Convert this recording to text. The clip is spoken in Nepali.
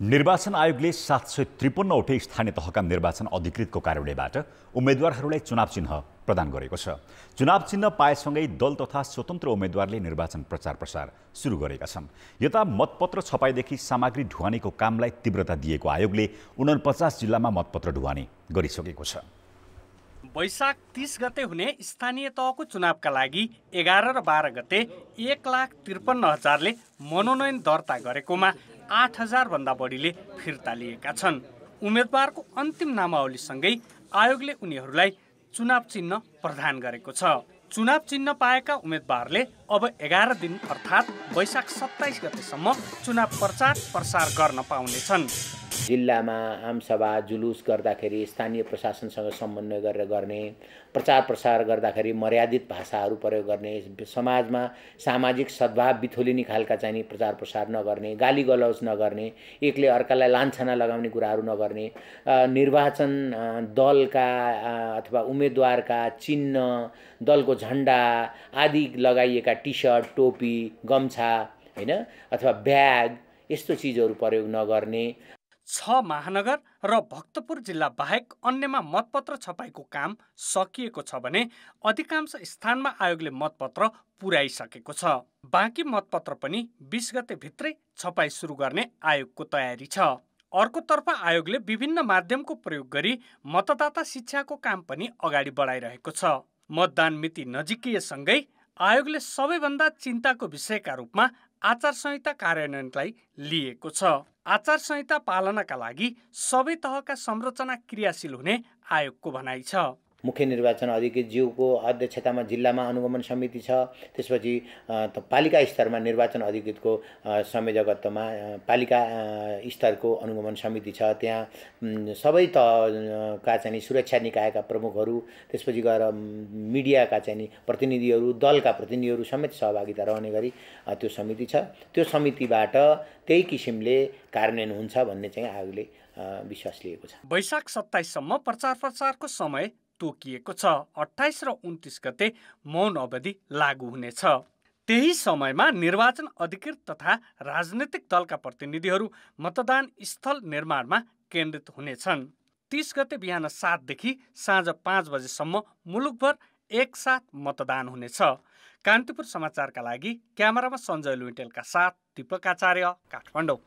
निर्वाचन आयोगले सात सय त्रिपन्नवटै स्थानीय तहका निर्वाचन अधिकृतको कार्यालयबाट उम्मेद्वारहरूलाई चुनाव चिन्ह प्रदान गरेको छ। चुनाव चिन्ह पाएसँगै दल तथा स्वतन्त्र उम्मेद्वारले निर्वाचन प्रचार प्रसार सुरु गरेका छन्। यता मतपत्र छपाईदेखि सामग्री ढुवानीको कामलाई तीव्रता दिएको आयोगले उनपचास जिल्लामा मतपत्र ढुवानी गरिसकेको छ। वैशाख तिस गते हुने स्थानीय तहको चुनावका लागि एघार र बाह्र गते एक लाख त्रिपन्न हजारले मनोनयन दर्ता गरेकोमा आठ हजारभन्दा बढीले फिर्ता लिएका छन्। उम्मेद्वारको अन्तिम नामावलीसँगै आयोगले उनीहरूलाई चुनाव चिन्ह प्रदान गरेको छ। चुनाव चिन्ह पाएका उम्मेद्वारले अब एघार दिन अर्थात् वैशाख सत्ताइस गतेसम्म चुनाव प्रचार प्रसार गर्न पाउनेछन्। जिल्लामा आमसभा जुलुस गर्दाखेरि स्थानीय प्रशासनसँग समन्वय गरेर गर्ने प्रचार प्रसार गर्दाखेरि मर्यादित भाषाहरू प्रयोग गर्ने समाजमा सामाजिक सद्भाव बिथोलिने खालका चाहिँ प्रचार प्रसार नगर्ने गाली गलौज नगर्ने एकले अर्कालाई लान्छना लगाउने कुराहरू नगर्ने निर्वाचन दलका अथवा उम्मेदवारका चिन्ह दलको झन्डा आदि लगाइएका टी सर्ट टोपी गम्छा होइन? अथवा ब्याग यस्तो चिजहरू प्रयोग नगर्ने छ महानगर र भक्तपुर जिल्ला बाहेक अन्यमा मतपत्र छपाईको काम सकिएको छ भने अधिकांश स्थानमा आयोगले मतपत्र पुर्याइसकेको छ। बाँकी मतपत्र पनि बिस गते भित्रै छपाई सुरु गर्ने आयोगको तयारी छ। अर्कोतर्फ आयोगले विभिन्न माध्यमको प्रयोग गरी मतदाता शिक्षाको काम पनि अगाडि बढाइरहेको छ। मतदान मिति नजिकिएसँगै आयोगले सबैभन्दा चिन्ताको विषयका रूपमा आचार संहिता कार्यान्वयनलाई लिएको छ। आचार संहिता पालनाका लागि सबै तहका संरचना क्रियाशील हुने आयोगको भनाइ छ। मुख्य निर्वाचन अधिकृतज्यूको अध्यक्षतामा जिल्लामा अनुगमन समिति छ। त्यसपछि पालिका स्तरमा निर्वाचन अधिकृतको संयोजकत्वमा पालिका स्तरको अनुगमन समिति छ। त्यहाँ सबै तहका चाहिँ सुरक्षा निकायका प्रमुखहरू त्यसपछि गएर मिडियाका चाहिँ प्रतिनिधिहरू दलका प्रतिनिधिहरू समेत सहभागिता रहने गरी त्यो समिति छ। त्यो समितिबाट त्यही किसिमले कार्यान्वयन हुन्छ भन्ने चाहिँ आयोगले विश्वास लिएको छ। वैशाख सत्ताइससम्म प्रचार प्रसारको समय तोकिएको छ। अठाइस र उन्तिस गते मौन अवधि लागू हुनेछ। त्यही समयमा निर्वाचन अधिकृत तथा राजनैतिक दलका प्रतिनिधिहरू मतदान स्थल निर्माणमा केन्द्रित हुनेछन्। तिस गते बिहान सातदेखि साँझ पाँच बजेसम्म मुलुकभर एकसाथ मतदान हुनेछ। कान्तिपुर समाचारका लागि क्यामेरामा सञ्जय लुइटेलका साथ दिपक आचार्य काठमाडौँ।